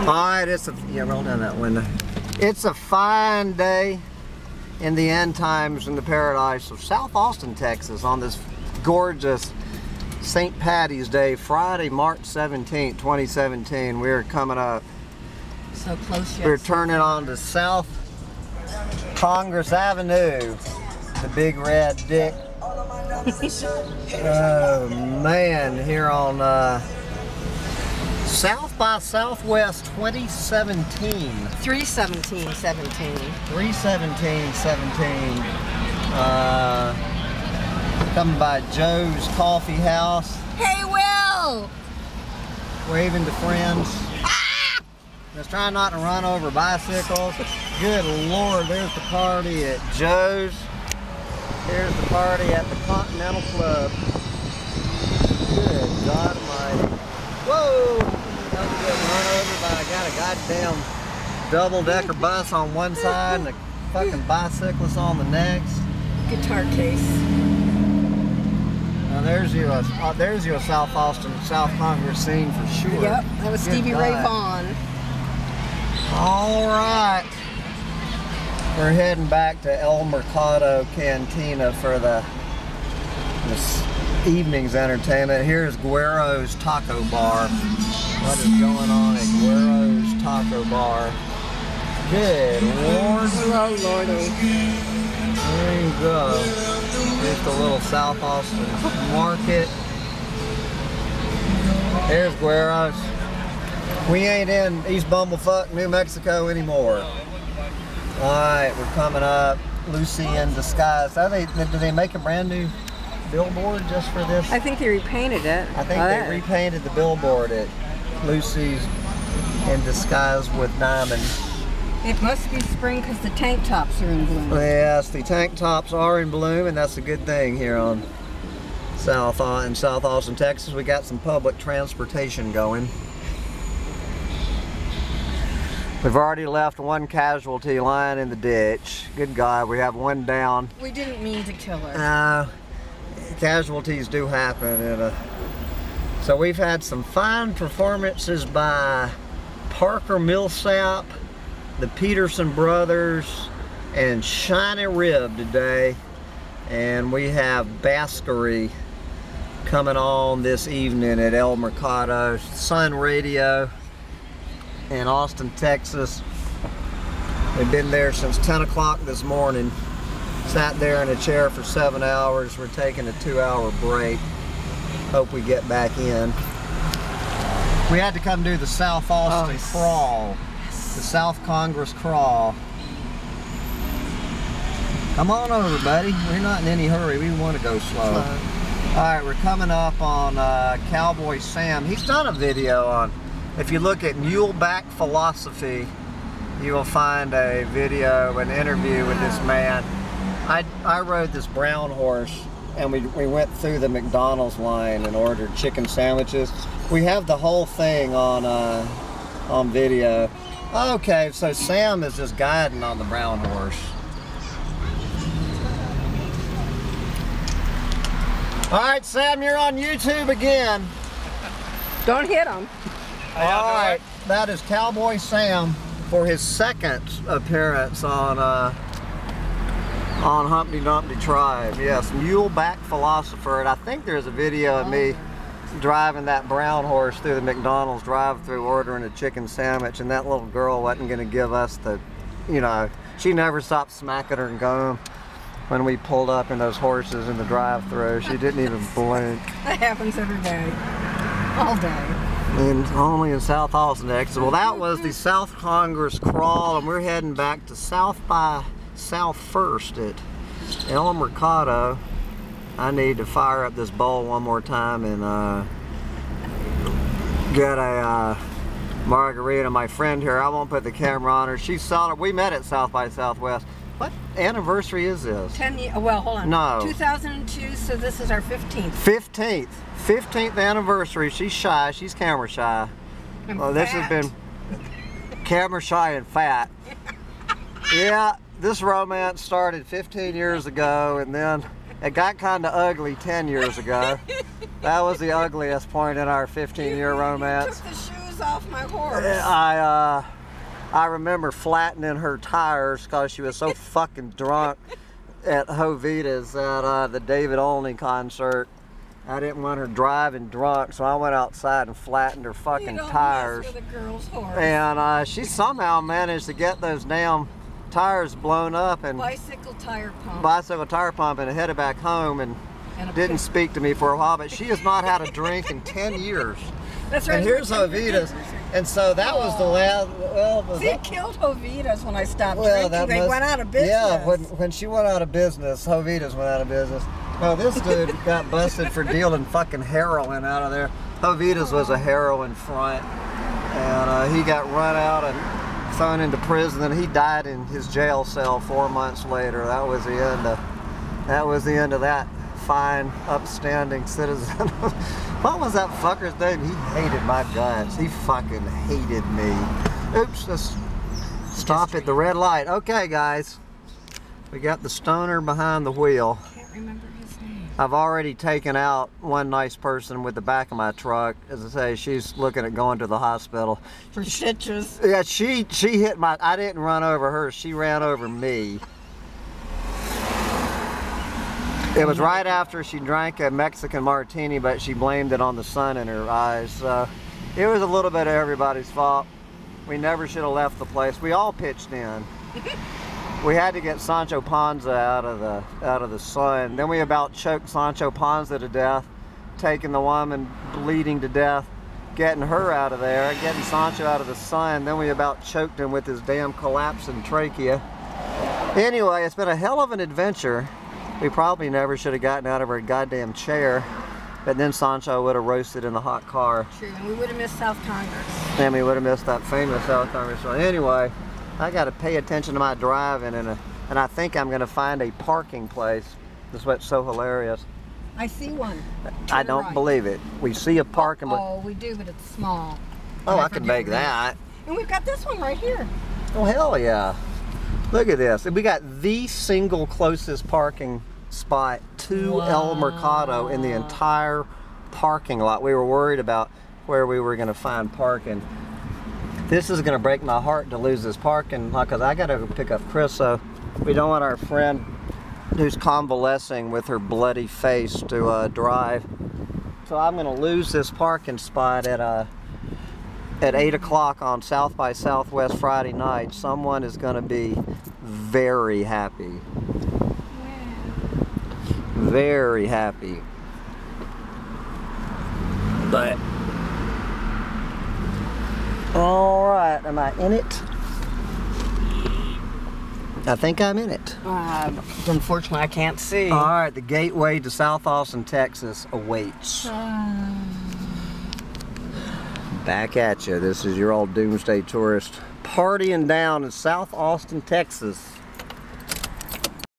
All right, it's a yeah. Roll down that window. It's a fine day in the end times in the paradise of South Austin, Texas, on this gorgeous St. Patty's Day, Friday, March 17, 2017. We're coming up. So close yet. We're turning on to South Congress Avenue, the big red dick. oh man, here on uh, South by Southwest 2017. 317, 17. 317 17. Uh, coming by Joe's Coffee House, Hey, Will! waving to friends. Just trying not to run over bicycles. Good lord, there's the party at Joe's. Here's the party at the Continental Club. Good God Almighty. Whoa! Don't get run over by, I got a goddamn double-decker bus on one side and a fucking bicyclist on the next. Guitar case. Now there's you a, uh, there's you a South Austin, South Congress scene for sure. Yep, that was Good Stevie Ray Vaughan. All right. We're heading back to El Mercado Cantina for the this evening's entertainment. Here's Guero's Taco Bar. What is going on at Guero's Taco Bar? Good lord. Oh, Lordy. There you go. Just a little South Austin market. There's Guero's. We ain't in East Bumblefuck, New Mexico anymore. Alright, we're coming up. Lucy in disguise. Are they, did they make a brand new billboard just for this? I think they repainted it. I think Oh, they that- repainted the billboard at Lucy's in disguise with diamonds. It must be spring because the tank tops are in bloom. Yes, the tank tops are in bloom, and that's a good thing here on South Au- in South Austin, Texas. We got some public transportation going. We've already left one casualty lying in the ditch. Good God, we have one down. We didn't mean to kill her. Uh, casualties do happen. In a, so we've had some fine performances by Parker Millsap, the Peterson brothers, and Shiny Rib today. And we have Baskery coming on this evening at El Mercado. Sun Radio in Austin, Texas. We've been there since 10 o'clock this morning. Sat there in a chair for seven hours. We're taking a two hour break. Hope we get back in. We had to come do the South Austin Oh, crawl. The South Congress crawl. Come on over, buddy. We're not in any hurry. We want to go slow. Slow. All right, we're coming up on uh, Cowboy Sam. He's done a video on, if you look at Muleback Philosophy, you will find a video, an interview with this man. I, I rode this brown horse and we, we went through the McDonald's line and ordered chicken sandwiches. We have the whole thing on, uh, on video. Okay, so Sam is just guiding on the brown horse. All right, Sam, you're on YouTube again. Don't hit him. All right, that is Cowboy Sam for his second appearance on uh, on Humpty Dumpty Tribe. Yes, Muleback Philosopher, and I think there's a video of me driving that brown horse through the McDonald's drive-through ordering a chicken sandwich, and that little girl wasn't going to give us the, you know, she never stopped smacking her gum when we pulled up in those horses in the drive-through. She didn't even blink. That happens every day. All day. And only in South Austin, Texas. Well, that was the South Congress crawl, and we're heading back to South by South First at El Mercado. I need to fire up this bowl one more time and uh, get a uh, margarita. My friend here, I won't put the camera on her. She saw it. We met at South by Southwest. What anniversary is this? 10 years. Well, hold on. No. 2002, so this is our 15th. 15th. 15th anniversary. She's shy. She's camera shy. I'm Well, this has been camera shy and fat. Yeah, this romance started 15 years ago and then it got kind of ugly 10 years ago. That was the ugliest point in our 15 year romance. Took the shoes off my horse. I uh, I remember flattening her tires because she was so fucking drunk at Jovita's at uh, the David Olney concert. I didn't want her driving drunk, so I went outside and flattened her You fucking don't tires. mess with a girl's horse. And uh, she somehow managed to get those damn tires blown up and Bicycle tire pump. bicycle tire pump and headed back home and and didn't speak to me for a while. But she has not had a drink in 10 years. That's right. And here's Jovita's. And so that was the last. Well, was See, it that- killed Jovitas when I stopped Well, drinking. that They must- went out of business. Yeah, when, when she went out of business, Jovita's went out of business. No, this dude got busted for dealing fucking heroin out of there. Jovita's was a heroin front, and uh, he got run out and thrown into prison, and he died in his jail cell four months later. That was the end of that was the end of that fine, upstanding citizen. what was that fucker's name? He hated my guts. He fucking hated me. Oops, let's stop at the red light. Okay, guys. We got the stoner behind the wheel. can't remember. I've already taken out one nice person with the back of my truck. As I say, she's looking at going to the hospital. For stitches. Yeah, she she hit my. I didn't run over her. She ran over me. It was right after she drank a Mexican martini, but she blamed it on the sun in her eyes. So it was a little bit of everybody's fault. We never should have left the place. We all pitched in. we had to get Sancho Panza out of the out of the sun. Then we about choked Sancho Panza to death, taking the woman bleeding to death, getting her out of there, getting Sancho out of the sun. Then we about choked him with his damn collapsing trachea. Anyway, it's been a hell of an adventure. We probably never should have gotten out of our goddamn chair. But then Sancho would have roasted in the hot car. True, and we would have missed South Congress. And we would have missed that famous South Congress. So anyway, I got to pay attention to my driving, and, uh and I think I'm going to find a parking place. That's what's so hilarious. I see one. I don't right. believe it. We see a parking lot. Oh, we do, but it's small. Oh, And I can make that. And we've got this one right here. Oh, hell yeah. Look at this. We got the single closest parking spot to El Mercado in the entire parking lot. We were worried about where we were going to find parking. This is going to break my heart to lose this parking lot because I got to go pick up Chris. So we don't want our friend who's convalescing with her bloody face to uh, drive. So I'm going to lose this parking spot at uh, at 8 o'clock on South by Southwest Friday night, someone is going to be very happy. Very happy. But. Alright, am I in it? I think I'm in it. Uh, unfortunately, I can't see. Alright, the gateway to South Austin, Texas awaits. Back at you. This is your old doomsday tourist partying down in South Austin, Texas.